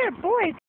there, boy.